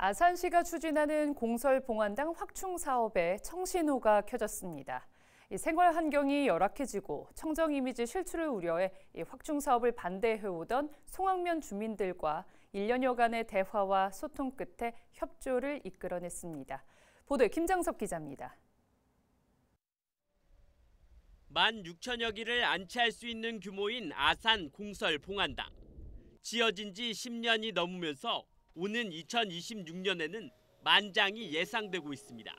아산시가 추진하는 공설 봉안당 확충 사업에 청신호가 켜졌습니다. 생활 환경이 열악해지고 청정 이미지 실추를 우려해 확충 사업을 반대해오던 송악면 주민들과 1년여간의 대화와 소통 끝에 협조를 이끌어냈습니다. 보도에 김장섭 기자입니다. 만 6천여 기를 안치할 수 있는 규모인 아산 공설 봉안당. 지어진 지 10년이 넘으면서 오는 2026년에는 만장이 예상되고 있습니다.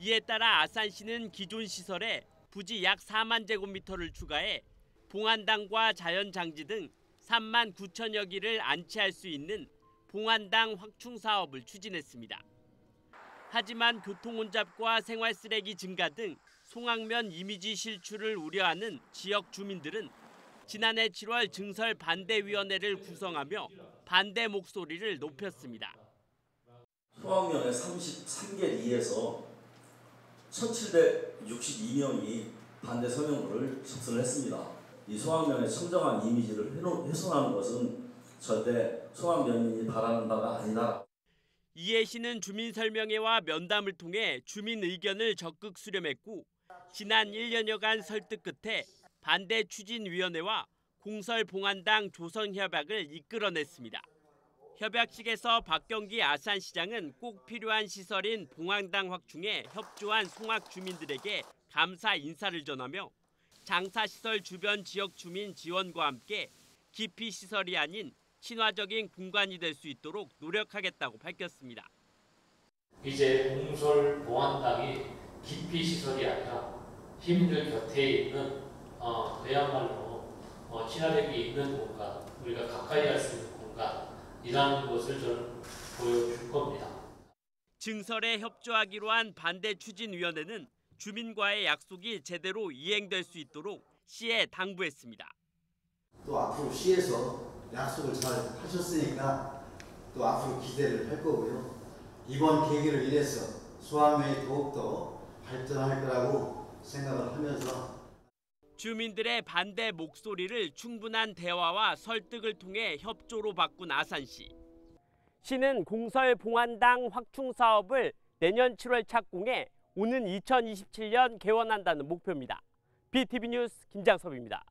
이에 따라 아산시는 기존 시설에 부지 약 4만 제곱미터를 추가해 봉안당과 자연장지 등 3만 9천여 기를 안치할 수 있는 봉안당 확충 사업을 추진했습니다. 하지만 교통 혼잡과 생활 쓰레기 증가 등 송악면 이미지 실추를 우려하는 지역 주민들은 지난해 7월 증설 반대위원회를 구성하며 반대 목소리를 높였습니다. 소학년의 33개 리에서 1762명이 반대 서명을 접수했습니다. 이 소학년의 청정한 이미지를 훼손하는 것은 절대 소학년이 바라는 바가 아니다. 이해 씨는 주민 설명회와 면담을 통해 주민 의견을 적극 수렴했고 지난 1년여간 설득 끝에 반대 추진위원회와 공설 봉안당 조성협약을 이끌어냈습니다. 협약식에서 박경기 아산시장은 꼭 필요한 시설인 봉황당 확충에 협조한 송악 주민들에게 감사 인사를 전하며 장사시설 주변 지역 주민 지원과 함께 기피 시설이 아닌 친화적인 공간이 될 수 있도록 노력하겠다고 밝혔습니다. 이제 공설 보안당이 기피 시설이 아니라 시민들 곁에 있는 어, 그야말로 어, 친화력이 있는 공간, 우리가 가까이 할 수 있는 공간이라는 것을 저는 보여줄 겁니다. 증설에 협조하기로 한 반대 추진위원회는 주민과의 약속이 제대로 이행될 수 있도록 시에 당부했습니다. 또 앞으로 시에서 약속을 잘 하셨으니까 또 앞으로 기대를 할 거고요. 이번 계기를 인해서 수학면이 더욱더 발전할 거라고 생각을 하면서 주민들의 반대 목소리를 충분한 대화와 설득을 통해 협조로 바꾼 아산시. 시는 공설 봉안당 확충 사업을 내년 7월 착공해 오는 2027년 개원한다는 목표입니다. BTV 뉴스 김장섭입니다.